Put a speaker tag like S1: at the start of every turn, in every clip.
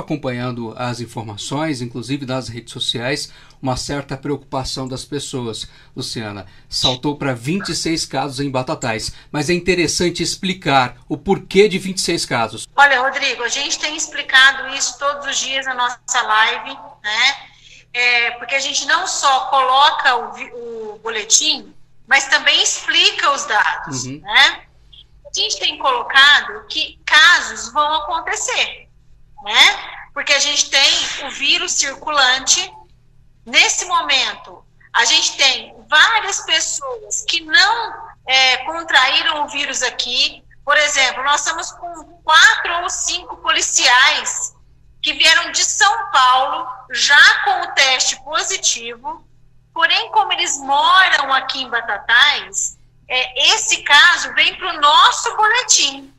S1: acompanhando as informações, inclusive das redes sociais, uma certa preocupação das pessoas. Luciana, saltou para 26 casos em Batatais, mas é interessante explicar o porquê de 26 casos.
S2: Olha, Rodrigo, a gente tem explicado isso todos os dias na nossa live, né? É, porque a gente não só coloca o, o boletim, mas também explica os dados, uhum. né? A gente tem colocado que casos vão acontecer, né? Porque a gente tem o vírus circulante. Nesse momento, a gente tem várias pessoas que não é, contraíram o vírus aqui. Por exemplo, nós estamos com quatro ou cinco policiais que vieram de São Paulo já com o teste positivo. Porém, como eles moram aqui em Batatais, é, esse caso vem para o nosso boletim,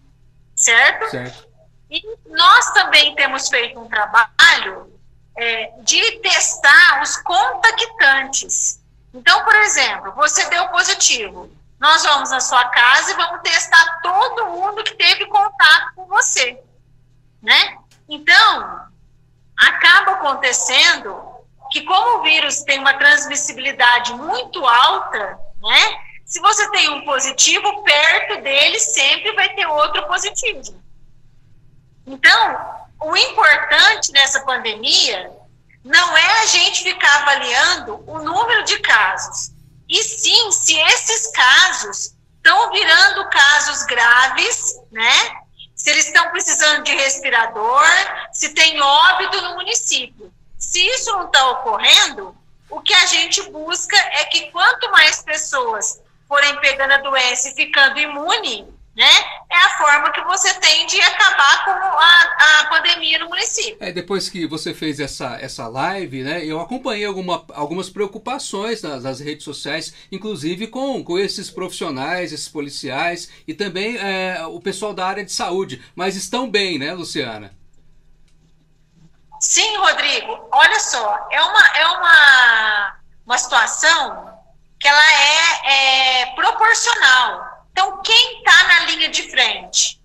S2: certo? Certo. E nós também temos feito um trabalho é, de testar os contactantes. Então, por exemplo, você deu positivo. Nós vamos na sua casa e vamos testar todo mundo que teve contato com você, né? Então, acaba acontecendo que como o vírus tem uma transmissibilidade muito alta, né? Se você tem um positivo, perto dele sempre vai ter outro positivo. Então, o importante nessa pandemia não é a gente ficar avaliando o número de casos, e sim se esses casos estão virando casos graves, né? Se eles estão precisando de respirador, se tem óbito no município. Se isso não está ocorrendo, o que a gente busca é que quanto mais pessoas forem pegando a doença e ficando imune, né, é a forma que você tem de acabar com a, a pandemia no município.
S1: É, depois que você fez essa, essa live, né, eu acompanhei alguma, algumas preocupações nas, nas redes sociais, inclusive com, com esses profissionais, esses policiais e também é, o pessoal da área de saúde. Mas estão bem, né, Luciana?
S2: Sim, Rodrigo. Olha só, é uma, é uma, uma situação que ela é, é proporcional. Então, quem linha de frente?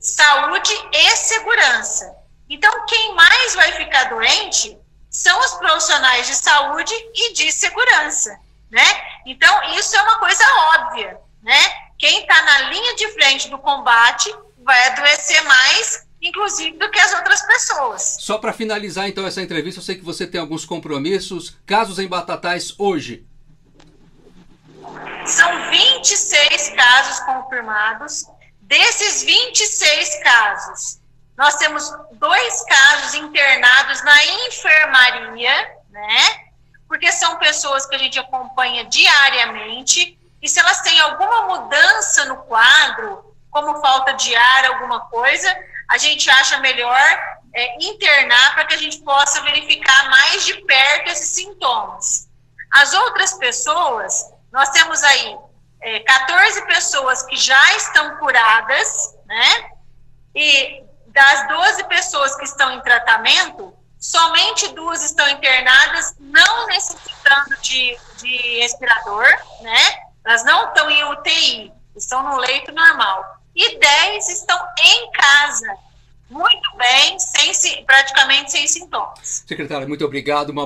S2: Saúde e segurança. Então, quem mais vai ficar doente são os profissionais de saúde e de segurança, né? Então, isso é uma coisa óbvia, né? Quem está na linha de frente do combate vai adoecer mais inclusive do que as outras pessoas.
S1: Só para finalizar então essa entrevista, eu sei que você tem alguns compromissos, casos em Batatais hoje.
S2: Confirmados. Desses 26 casos, nós temos dois casos internados na enfermaria, né? Porque são pessoas que a gente acompanha diariamente. E se elas têm alguma mudança no quadro, como falta de ar, alguma coisa, a gente acha melhor é, internar para que a gente possa verificar mais de perto esses sintomas. As outras pessoas, nós temos aí é, 14 pessoas que já estão curadas, né? E das 12 pessoas que estão em tratamento, somente duas estão internadas, não necessitando de, de respirador, né? Elas não estão em UTI, estão no leito normal e 10 estão em casa, muito bem, sem, praticamente sem sintomas.
S1: Secretária, muito obrigado. Uma